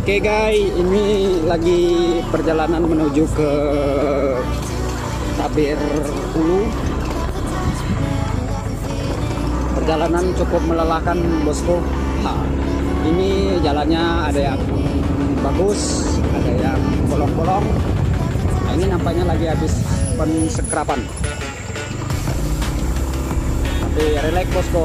Oke okay guys, ini lagi perjalanan menuju ke Tabir Hulu. Perjalanan cukup melelahkan bosku. Nah, ini jalannya ada yang bagus, ada yang bolong-bolong. Nah, ini nampaknya lagi habis pensekrapan. Tapi relax bosku.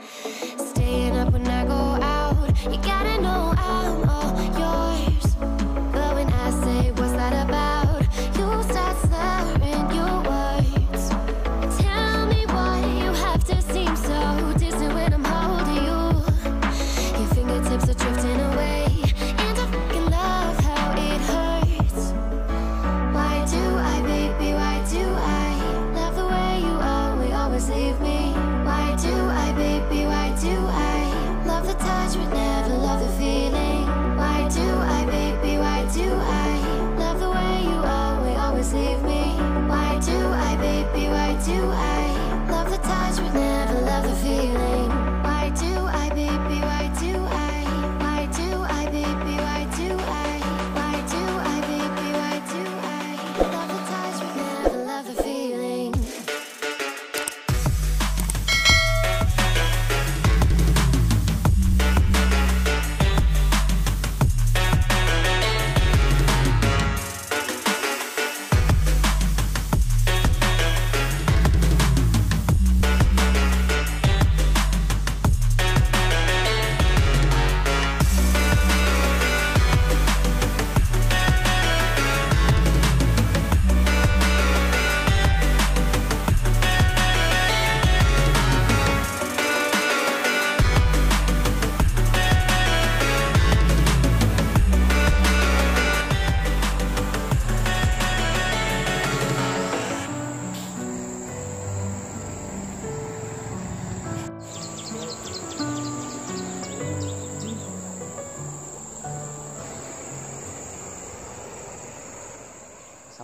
Stay we never love the feeling.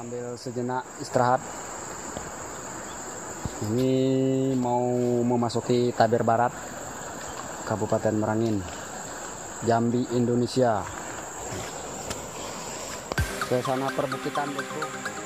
sambil sejenak istirahat. Ini mau memasuki Tabir Barat Kabupaten Merangin Jambi Indonesia. Ke sana perbukitan itu.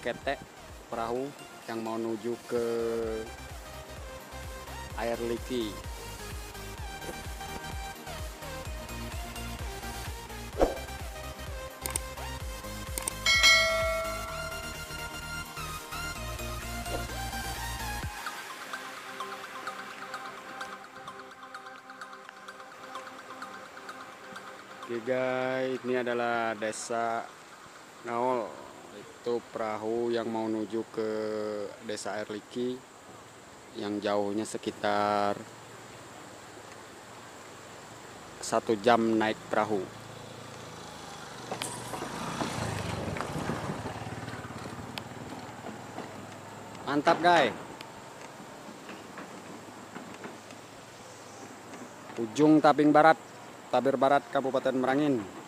Ketek perahu yang mau menuju ke air liki Oke guys, ini adalah desa Ngaol. Itu perahu yang mau menuju ke desa Air Liki yang jauhnya sekitar satu jam naik perahu. Mantap guys. Ujung Taping Barat, Tabir Barat, Kabupaten Merangin.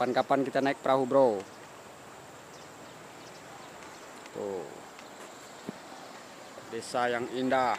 Kapan-kapan kita naik perahu, bro. Tuh. Desa yang indah.